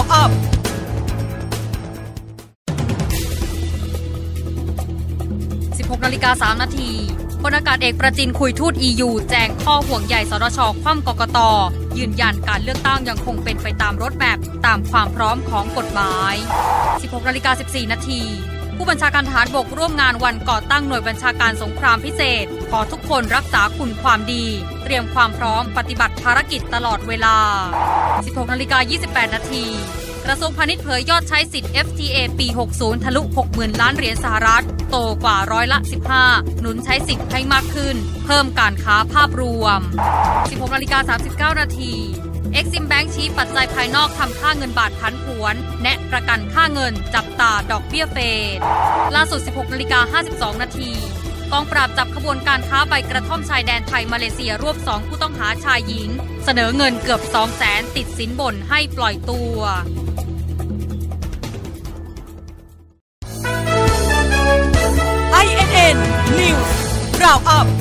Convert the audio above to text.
Round Up 16นาฬิกา3นาทีพลอากาศเอกประจินคุยทูต EU แจงข้อห่วงใหญ่สรชคว่ำกกต ยืนยันการเลือกตั้งยังคงเป็นไปตามรถแบบตามความพร้อมของกฎหมาย 16นาฬิกา14นาที ผู้บัญชาการทหารบกร่วมงานวันก่อตั้งหน่วยบัญชาการสงครามพิเศษ ขอทุกคนรักษาคุณความดี เตรียมความพร้อมปฏิบัติภารกิจตลอดเวลา 16นาฬิกา28 นาที ระทรวงพาณิชย์เผยยอดใช้สิทธิ์ FTA ปี 60 ทะลุ 60,000 ล้านเหรียญสหรัฐ โตกว่าร้อยละ 15 หนุนใช้สิทธิ์ให้มากขึ้น เพิ่มการค้าภาพรวม 16นาฬิกา39 นาที Exim Bank ชี้ปัจจัยภายนอกทำค่าเงินบาทพันผวน แนะประกันค่าเงินจับตาดอกเบี้ยเฟด ล่าสุด 16นาฬิกา52 นาทีกองปราบจับขบวนการค้าใบกระท่อมชายแดนไทยมาเลเซียรวบ 2 ผู้ต้องหาชายหญิง เสนอเงินเกือบ 2 0 0แสนติดสินบนให้ปล่อยตัว Up.